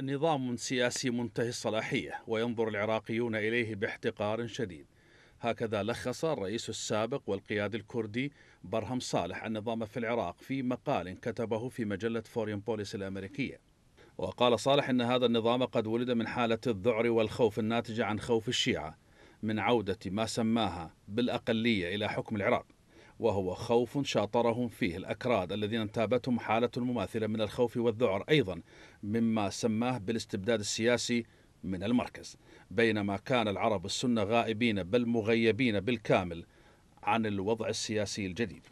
نظام سياسي منتهي الصلاحية وينظر العراقيون إليه باحتقار شديد. هكذا لخص الرئيس السابق والقيادي الكردي برهم صالح النظام في العراق في مقال كتبه في مجلة فورين بوليس الأمريكية. وقال صالح إن هذا النظام قد ولد من حالة الذعر والخوف الناتجة عن خوف الشيعة من عودة ما سماها بالأقلية إلى حكم العراق. وهو خوف شاطرهم فيه الأكراد الذين انتابتهم حالة مماثلة من الخوف والذعر أيضا مما سماه بالاستبداد السياسي من المركز بينما كان العرب السنة غائبين بل مغيبين بالكامل عن الوضع السياسي الجديد.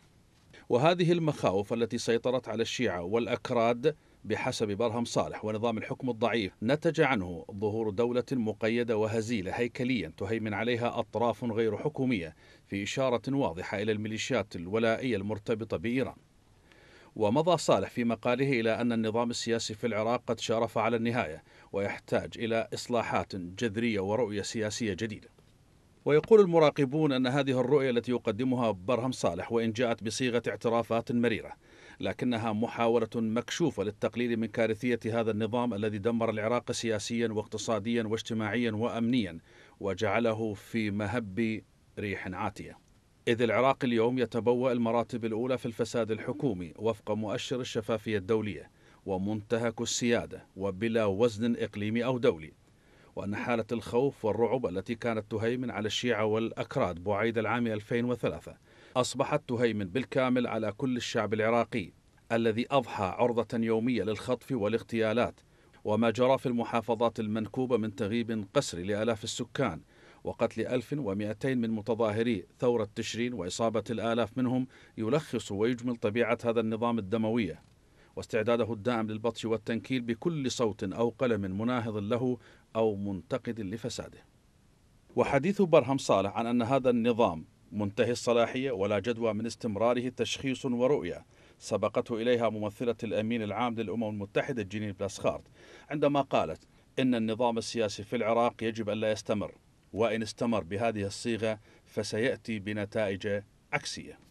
وهذه المخاوف التي سيطرت على الشيعة والأكراد بحسب برهم صالح ونظام الحكم الضعيف. نتج عنه ظهور دولة مقيدة وهزيلة هيكليا تهيمن عليها أطراف غير حكومية في إشارة واضحة إلى الميليشيات الولائية المرتبطة بإيران. ومضى صالح في مقاله إلى أن النظام السياسي في العراق قد شارف على النهاية ويحتاج إلى إصلاحات جذرية ورؤية سياسية جديدة. ويقول المراقبون أن هذه الرؤية التي يقدمها برهم صالح وإن جاءت بصيغة اعترافات مريرة لكنها محاولة مكشوفة للتقليل من كارثية هذا النظام الذي دمر العراق سياسيا واقتصاديا واجتماعيا وأمنيا وجعله في مهب ريح عاتية. إذ العراق اليوم يتبوأ المراتب الأولى في الفساد الحكومي وفق مؤشر الشفافية الدولية ومنتهك السيادة وبلا وزن إقليمي أو دولي. وأن حالة الخوف والرعب التي كانت تهيمن على الشيعة والأكراد بعيد العام 2003 أصبحت تهيمن بالكامل على كل الشعب العراقي الذي أضحى عرضة يومية للخطف والاغتيالات وما جرى في المحافظات المنكوبة من تغيب قسري لآلاف السكان وقتل 1200 من متظاهري ثورة تشرين وإصابة الآلاف منهم يلخص ويجمل طبيعة هذا النظام الدموية واستعداده الدائم للبطش والتنكيل بكل صوت أو قلم مناهض له أو منتقد لفساده. وحديث برهم صالح عن أن هذا النظام منتهي الصلاحية ولا جدوى من استمراره تشخيص ورؤية. سبقته إليها ممثلة الأمين العام للأمم المتحدة جيني بلاسخارت عندما قالت إن النظام السياسي في العراق يجب أن لا يستمر وإن استمر بهذه الصيغة فسيأتي بنتائج عكسية.